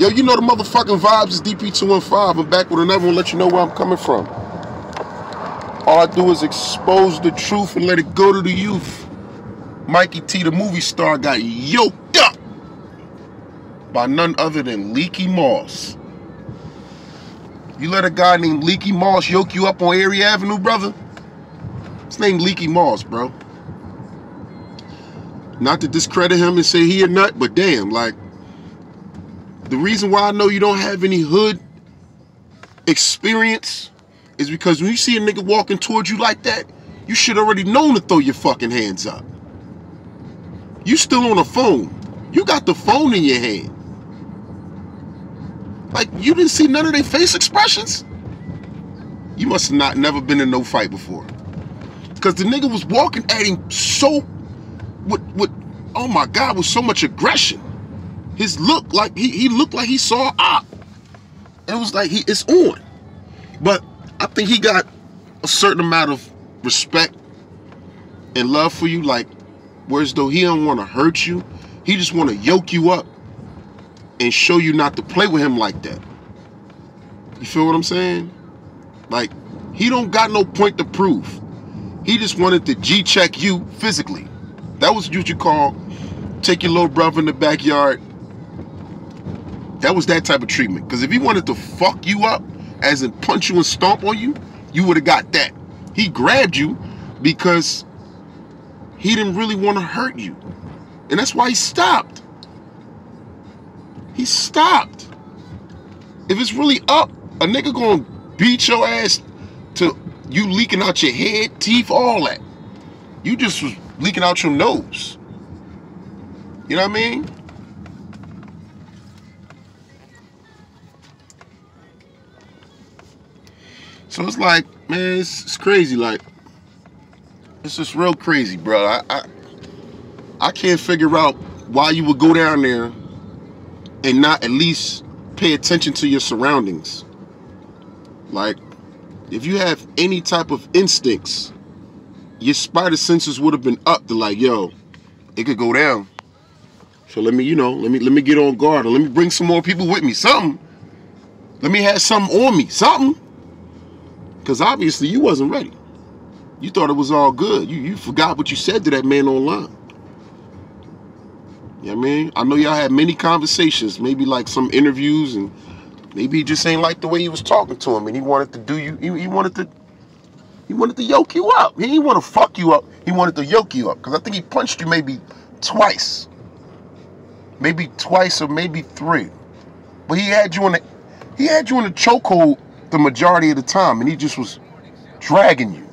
Yo, you know the motherfucking vibes is DP215. I'm back with another one, let you know where I'm coming from. All I do is expose the truth and let it go to the youth. Mikey T, the movie star, got yoked up by none other than Lik Moss. You let a guy named Lik Moss yoke you up on Erie Avenue, brother? His name Lik Moss, bro. Not to discredit him and say he a nut, but damn, like, the reason why I know you don't have any hood experience is because when you see a nigga walking towards you like that, you should already known to throw your fucking hands up. You still on the phone. You got the phone in your hand. Like you didn't see none of their face expressions. You must have not never been in no fight before. Cause the nigga was walking at him so with with oh my god, with so much aggression his look like he, he looked like he saw op. It was like he it's on. But I think he got a certain amount of respect and love for you, like whereas though he don't want to hurt you, he just want to yoke you up and show you not to play with him like that. You feel what I'm saying? Like he don't got no point to prove. He just wanted to G check you physically. That was what you call take your little brother in the backyard that was that type of treatment. Because if he wanted to fuck you up, as in punch you and stomp on you, you would have got that. He grabbed you because he didn't really want to hurt you. And that's why he stopped. He stopped. If it's really up, a nigga gonna beat your ass to you leaking out your head, teeth, all that. You just was leaking out your nose. You know what I mean? So it's like, man, it's, it's crazy. Like, it's just real crazy, bro. I, I I can't figure out why you would go down there and not at least pay attention to your surroundings. Like, if you have any type of instincts, your spider senses would have been up to like, yo, it could go down. So let me, you know, let me let me get on guard or let me bring some more people with me. Something. Let me have something on me. Something. Because obviously you wasn't ready. You thought it was all good. You you forgot what you said to that man online. You know what I mean? I know y'all had many conversations, maybe like some interviews, and maybe he just ain't like the way he was talking to him, and he wanted to do you. He, he wanted to. He wanted to yoke you up. He didn't want to fuck you up. He wanted to yoke you up because I think he punched you maybe twice, maybe twice or maybe three. But he had you in a he had you in a chokehold the majority of the time, and he just was dragging you.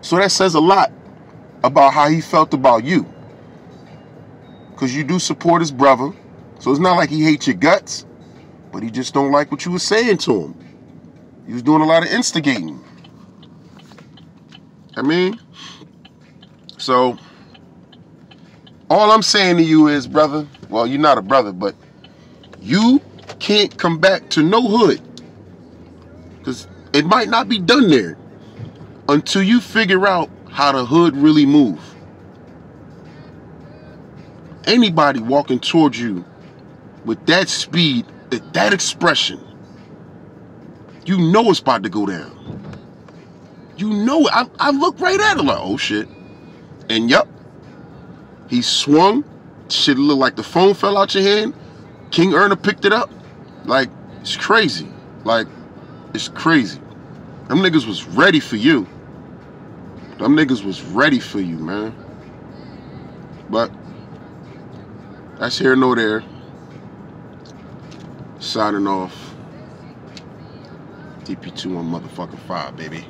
So that says a lot about how he felt about you. Because you do support his brother. So it's not like he hates your guts, but he just don't like what you were saying to him. He was doing a lot of instigating. I mean, so all I'm saying to you is, brother, well, you're not a brother, but you can't come back to no hood. Because it might not be done there until you figure out how the hood really move. Anybody walking towards you with that speed, at that expression, you know it's about to go down. You know it. I, I look right at it like, oh shit. And yep, he swung. Shit looked like the phone fell out your hand. King Erna picked it up. Like, it's crazy. Like, it's crazy. Them niggas was ready for you. Them niggas was ready for you, man. But that's here no there. Signing off. DP2 on motherfucking five, baby.